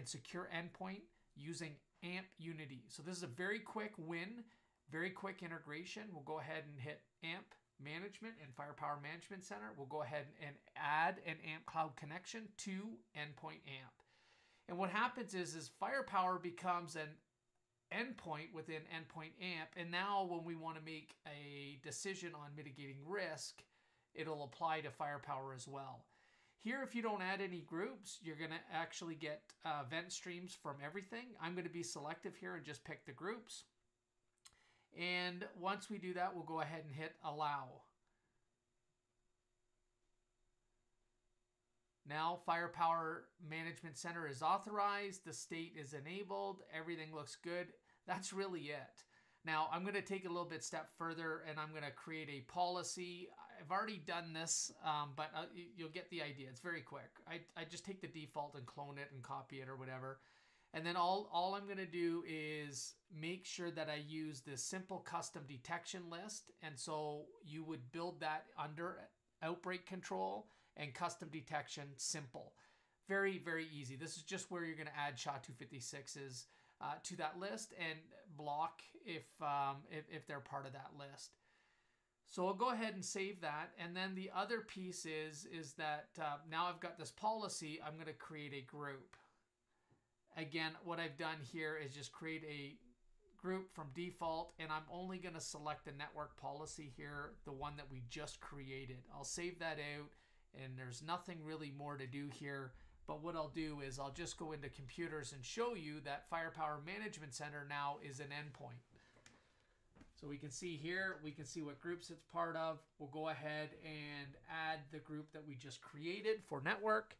and Secure Endpoint using AMP Unity. So this is a very quick win, very quick integration. We'll go ahead and hit AMP Management and Firepower Management Center. We'll go ahead and add an AMP Cloud connection to Endpoint AMP. And what happens is, is Firepower becomes an endpoint within Endpoint AMP. And now when we want to make a decision on mitigating risk, it'll apply to Firepower as well. Here, if you don't add any groups, you're going to actually get uh, event streams from everything. I'm going to be selective here and just pick the groups. And once we do that, we'll go ahead and hit allow. Now Firepower Management Center is authorized, the state is enabled, everything looks good. That's really it. Now I'm going to take a little bit step further and I'm going to create a policy. I've already done this, um, but uh, you'll get the idea. It's very quick. I, I just take the default and clone it and copy it or whatever. And then all, all I'm going to do is make sure that I use this simple custom detection list. And so you would build that under outbreak control and custom detection simple. Very, very easy. This is just where you're going to add SHA-256s uh, to that list and block if, um, if, if they're part of that list. So I'll go ahead and save that. And then the other piece is, is that uh, now I've got this policy, I'm going to create a group. Again, what I've done here is just create a group from default and I'm only going to select the network policy here, the one that we just created. I'll save that out and there's nothing really more to do here. But what I'll do is I'll just go into computers and show you that Firepower Management Center now is an endpoint. So we can see here, we can see what groups it's part of. We'll go ahead and add the group that we just created for network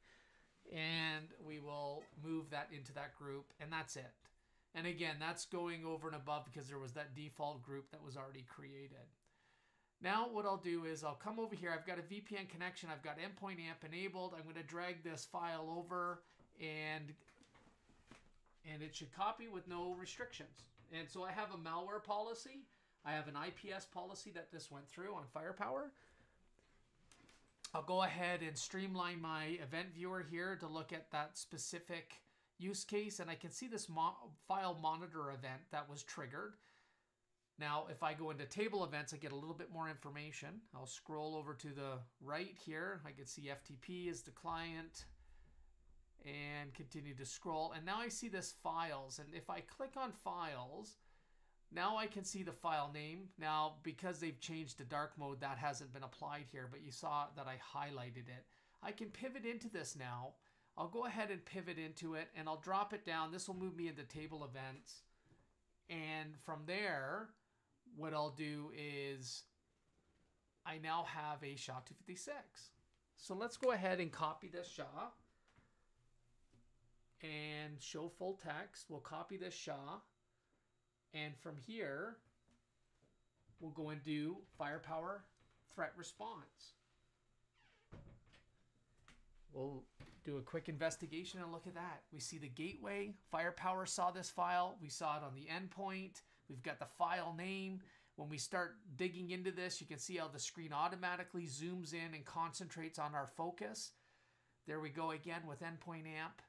and we will move that into that group and that's it. And again, that's going over and above because there was that default group that was already created. Now what I'll do is I'll come over here. I've got a VPN connection. I've got endpoint amp enabled. I'm going to drag this file over and and it should copy with no restrictions. And so I have a malware policy. I have an IPS policy that this went through on Firepower. I'll go ahead and streamline my event viewer here to look at that specific use case. And I can see this mo file monitor event that was triggered. Now, if I go into table events, I get a little bit more information. I'll scroll over to the right here. I can see FTP is the client and continue to scroll. And now I see this files. And if I click on files, now I can see the file name. Now, because they've changed to dark mode, that hasn't been applied here, but you saw that I highlighted it. I can pivot into this now. I'll go ahead and pivot into it and I'll drop it down. This will move me into table events. And from there, what I'll do is I now have a SHA-256. So let's go ahead and copy this SHA and show full text. We'll copy this SHA and from here we'll go and do firepower threat response. We'll do a quick investigation and look at that. We see the gateway. Firepower saw this file. We saw it on the endpoint. We've got the file name. When we start digging into this, you can see how the screen automatically zooms in and concentrates on our focus. There we go again with endpoint amp.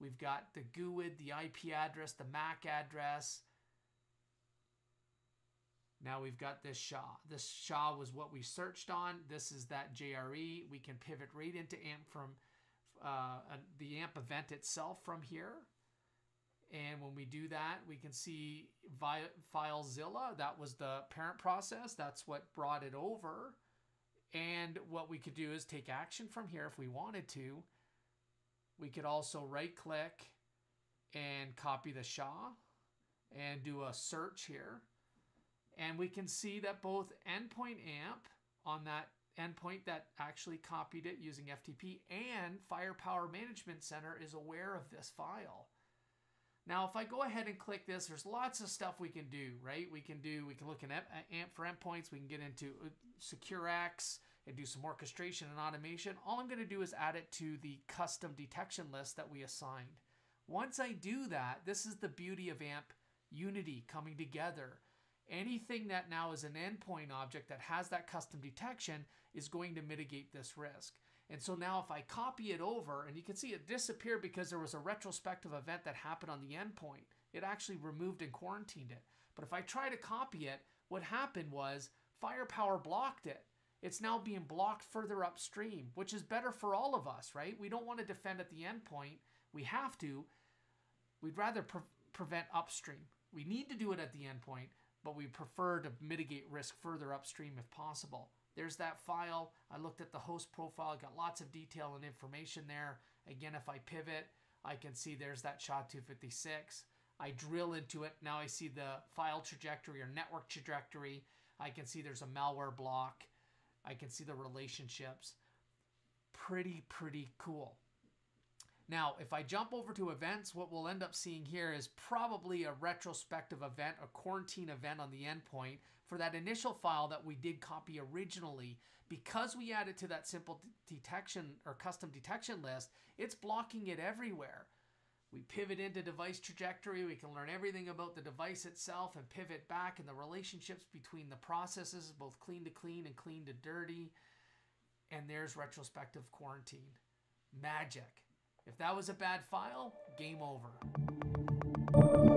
We've got the GUID, the IP address, the MAC address. Now we've got this SHA. This SHA was what we searched on. This is that JRE. We can pivot right into AMP from uh, the AMP event itself from here. And when we do that, we can see FileZilla. That was the parent process. That's what brought it over. And what we could do is take action from here if we wanted to. We could also right click and copy the SHA and do a search here. And we can see that both endpoint amp on that endpoint that actually copied it using FTP and Firepower Management Center is aware of this file. Now, if I go ahead and click this, there's lots of stuff we can do, right? We can do, we can look at AMP for endpoints. We can get into uh, SecureX and do some orchestration and automation. All I'm going to do is add it to the custom detection list that we assigned. Once I do that, this is the beauty of AMP Unity coming together. anything that now is an endpoint object that has that custom detection is going to mitigate this risk. And so now if I copy it over, and you can see it disappeared because there was a retrospective event that happened on the endpoint. It actually removed and quarantined it. But if I try to copy it, what happened was firepower blocked it. It's now being blocked further upstream, which is better for all of us, right? We don't want to defend at the endpoint. We have to. We'd rather pre prevent upstream. We need to do it at the endpoint, but we prefer to mitigate risk further upstream if possible. There's that file. I looked at the host profile, got lots of detail and information there. Again, if I pivot, I can see there's that SHA-256. I drill into it. Now I see the file trajectory or network trajectory. I can see there's a malware block. I can see the relationships. Pretty, pretty cool. Now, if I jump over to events, what we'll end up seeing here is probably a retrospective event, a quarantine event on the endpoint for that initial file that we did copy originally. Because we added to that simple detection or custom detection list, it's blocking it everywhere. We pivot into device trajectory. We can learn everything about the device itself and pivot back and the relationships between the processes, both clean to clean and clean to dirty. And there's retrospective quarantine. Magic. If that was a bad file, game over.